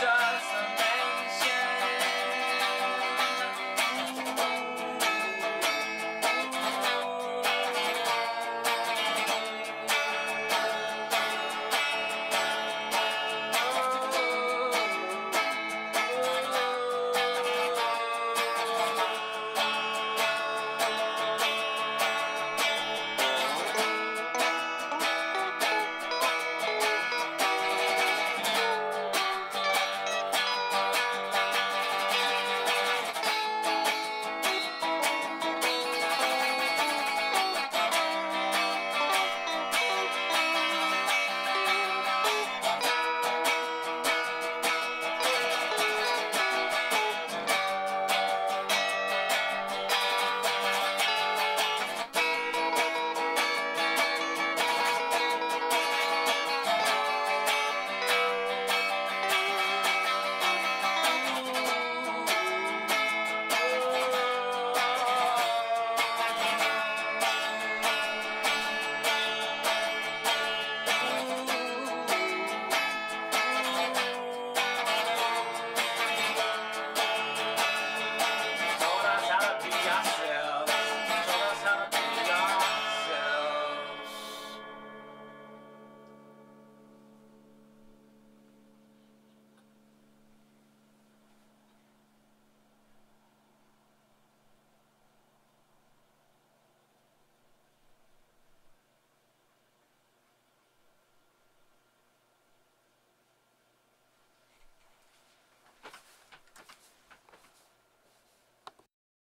just